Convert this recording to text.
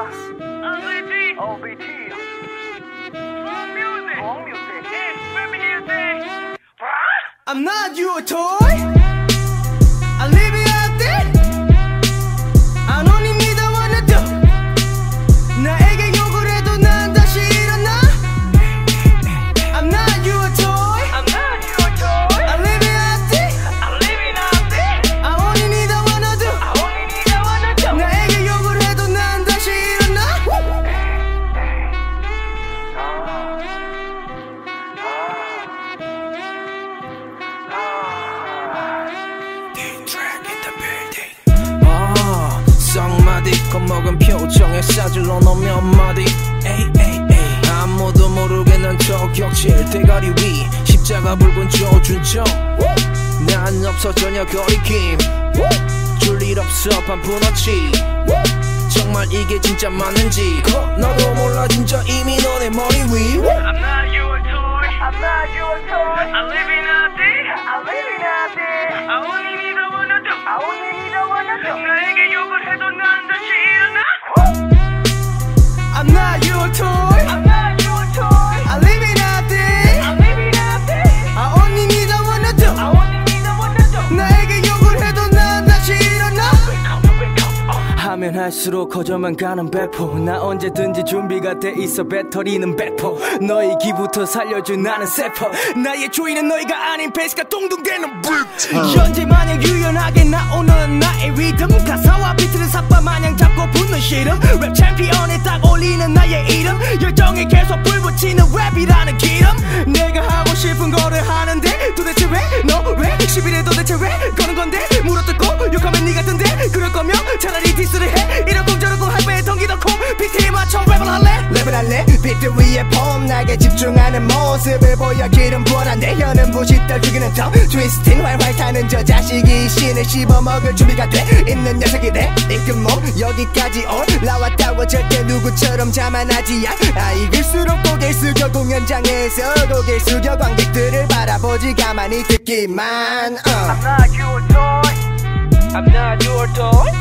OBT. OBT. Strong music. Strong music. It's music. I'm not your toy. 쌍마디. 겁먹은 표정에 싸질러 놓으면 마디. 아무도 모르겠는 저 격칠 대가리 위. 십자가 붉은 조준정. 난 없어 전혀 거리낌. 줄일 없어 반푼어치 정말 이게 진짜 맞는지. 너도 몰라 진짜 하면 할수록 커져만 가는 배포. 나 언제든지 준비가 돼 있어 배터리는 배포. 너의 기부터 살려준 나는 세포. 나의 주인은 너희가 아닌 베이스가 동동대는 불 현재 마냥 유연하게 나오는 나의 리듬 가사와 비트를 삽바 마냥 잡고 붙는 시름. 랩 챔피언에 딱 올리는 나의 이름. 열정에 계속 불 붙이는 랩이라는 기름. 내가 하고 싶은 거를 하는데 도대체 왜 너왜? 시비를 도대체 왜? 거는 건데 차라리 디스를 해. 이러고 저러고 할배에 덩기더 콩 비트에 맞춰 랩을 할래? 랩을 할래? 비트 위에 폼 나게 집중하는 모습을 보여. 기름 부어라. 내 혀는 부싯돌 죽이는 정 트위스팅 활활 타는 저 자식이 신을 씹어먹을 준비가 돼. 있는 녀석이래 이끈 몸 여기까지 올라왔다고 절대 누구처럼 자만하지 않아 이글수록 고개 숙여. 공연장에서 고개 숙여. 관객들을 바라보지. 가만히 듣기만 어. I'm not your toy. I'm not your toy